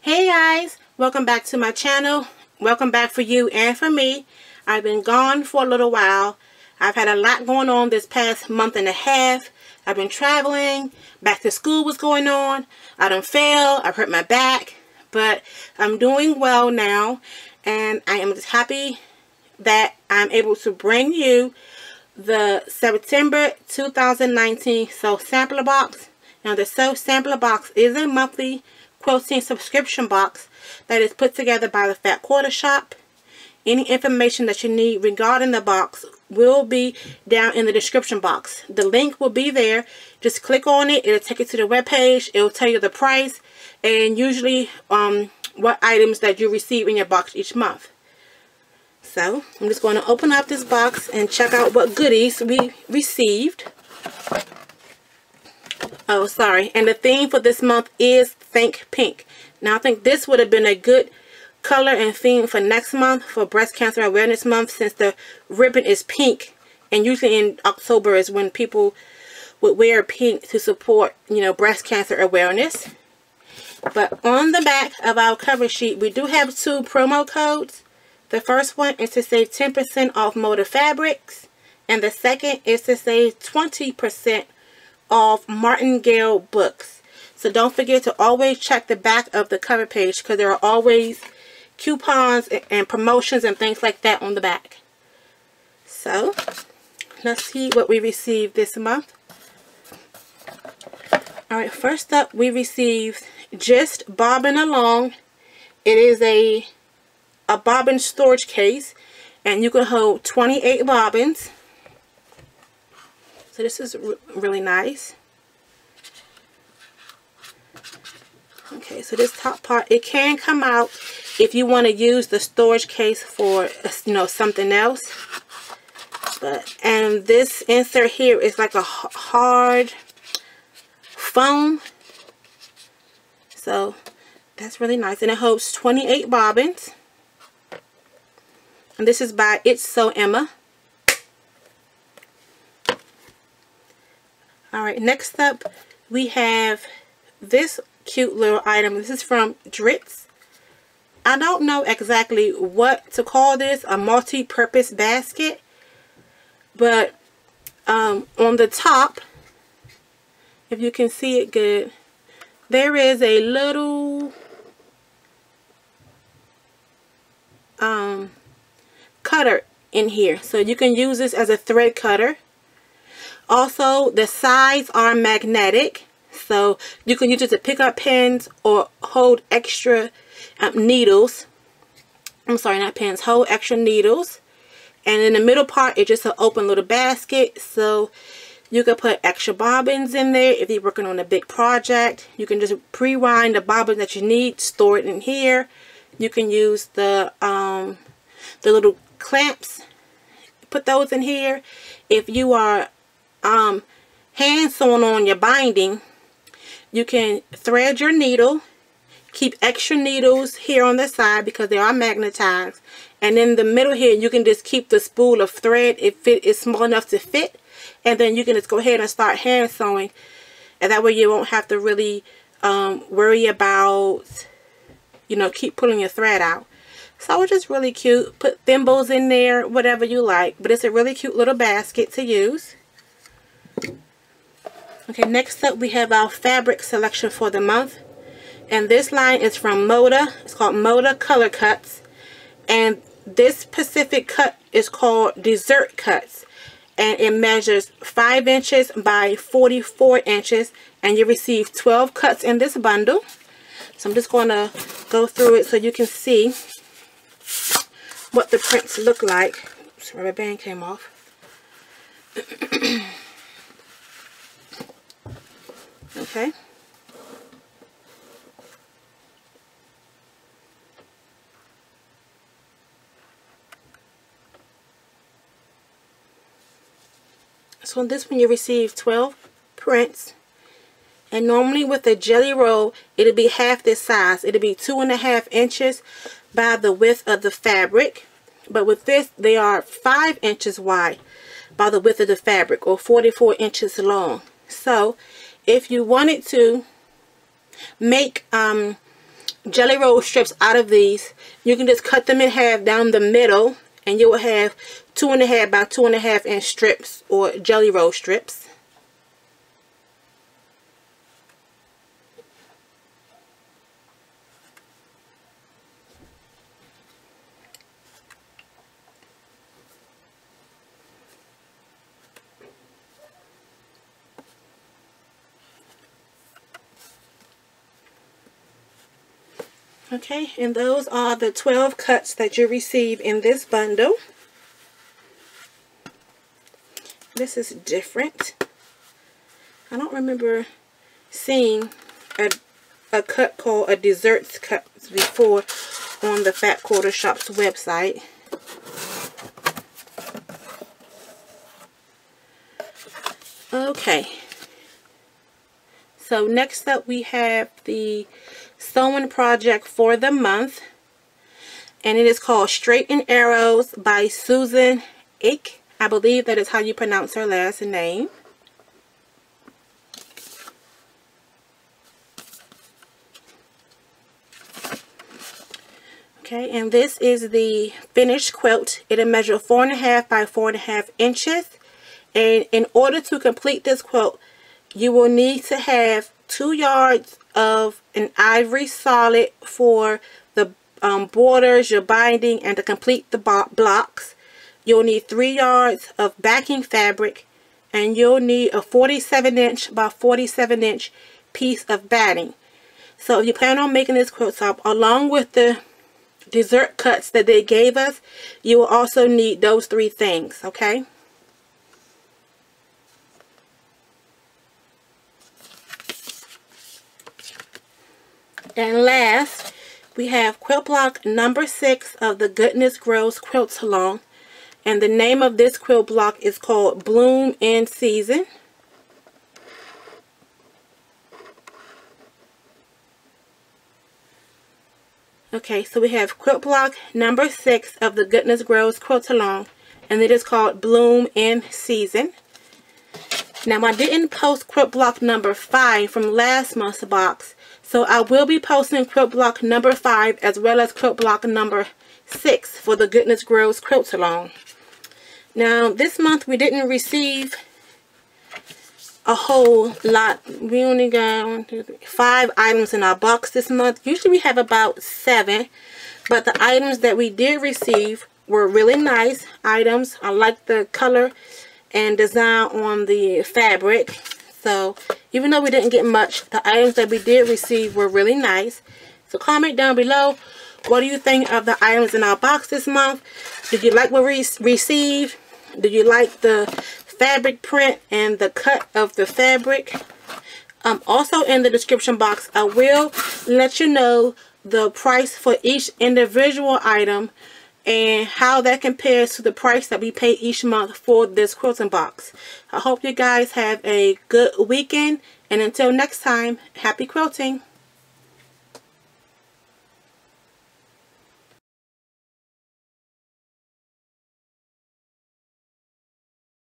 Hey guys, welcome back to my channel. Welcome back for you and for me. I've been gone for a little while. I've had a lot going on this past month and a half. I've been traveling. Back to school was going on. I don't fail. I've hurt my back. But I'm doing well now. And I am just happy that I'm able to bring you the September 2019 Sew Sampler Box. Now the Sew Sampler Box is a monthly quilting subscription box that is put together by the Fat Quarter Shop. Any information that you need regarding the box will be down in the description box. The link will be there. Just click on it. It'll take you to the web page. It will tell you the price and usually um, what items that you receive in your box each month. So I'm just going to open up this box and check out what goodies we received. Oh, sorry. And the theme for this month is Think Pink. Now, I think this would have been a good color and theme for next month for Breast Cancer Awareness Month since the ribbon is pink. And usually in October is when people would wear pink to support, you know, breast cancer awareness. But on the back of our cover sheet, we do have two promo codes. The first one is to save 10% off Moda Fabrics. And the second is to save 20% off Martingale books. So don't forget to always check the back of the cover page because there are always coupons and promotions and things like that on the back. So let's see what we received this month. Alright, first up we received Just Bobbin Along. It is a, a bobbin storage case and you can hold 28 bobbins. So this is really nice. Okay, so this top part, it can come out if you want to use the storage case for, you know, something else. But, and this insert here is like a hard foam. So, that's really nice. And it holds 28 bobbins. And this is by It's Sew Emma. Alright, next up we have this cute little item. This is from Dritz. I don't know exactly what to call this, a multi-purpose basket. But um, on the top, if you can see it good, there is a little um, cutter in here. So you can use this as a thread cutter. Also, the sides are magnetic. So you can use it to pick up pins or hold extra um, needles. I'm sorry, not pins. Hold extra needles. And in the middle part, it's just an open little basket. So you can put extra bobbins in there if you're working on a big project. You can just pre-wind the bobbins that you need, store it in here. You can use the um, the little clamps, put those in here. If you are um, hand sewn on your binding, you can thread your needle, keep extra needles here on the side because they are magnetized. And in the middle here, you can just keep the spool of thread if it is small enough to fit. And then you can just go ahead and start hand sewing. And that way you won't have to really um, worry about, you know, keep pulling your thread out. So it's just really cute. Put thimbles in there, whatever you like. But it's a really cute little basket to use. Okay, next up we have our fabric selection for the month. And this line is from Moda. It's called Moda Color Cuts. And this specific cut is called Dessert Cuts. And it measures 5 inches by 44 inches. And you receive 12 cuts in this bundle. So I'm just going to go through it so you can see what the prints look like. Oops, rubber band came off. Okay. So on this one you receive 12 prints. And normally with a jelly roll, it'll be half this size. It'll be two and a half inches by the width of the fabric. But with this, they are five inches wide by the width of the fabric or 44 inches long. So if you wanted to make um, jelly roll strips out of these. You can just cut them in half down the middle and you will have two and a half by two and a half inch strips or jelly roll strips. Okay, and those are the 12 cuts that you receive in this bundle. This is different. I don't remember seeing a, a cut called a desserts cut before on the Fat Quarter Shop's website. Okay. So next up we have the sewing project for the month. And it is called Straight and Arrows by Susan Ick. I believe that is how you pronounce her last name. Okay, and this is the finished quilt. It'll measure four and a half by four and a half inches. And in order to complete this quilt, you will need to have two yards of an ivory solid for the um, borders, your binding, and to complete the blocks. You'll need 3 yards of backing fabric and you'll need a 47 inch by 47 inch piece of batting. So if you plan on making this quilt top along with the dessert cuts that they gave us, you will also need those three things, okay? And last, we have quilt block number six of the Goodness Grows Quilt Along. And the name of this quilt block is called Bloom in Season. Okay, so we have quilt block number six of the Goodness Grows Quilt Along. And it is called Bloom in Season. Now, I didn't post quilt block number five from last month's box so I will be posting quilt block number 5 as well as quilt block number 6 for the Goodness Grows Quilt Along. Now this month we didn't receive a whole lot. We only got five items in our box this month. Usually we have about seven. But the items that we did receive were really nice items. I like the color and design on the fabric. So even though we didn't get much, the items that we did receive were really nice. So comment down below, what do you think of the items in our box this month? Did you like what we received? Did you like the fabric print and the cut of the fabric? Um, also in the description box, I will let you know the price for each individual item and how that compares to the price that we pay each month for this quilting box. I hope you guys have a good weekend and until next time, happy quilting!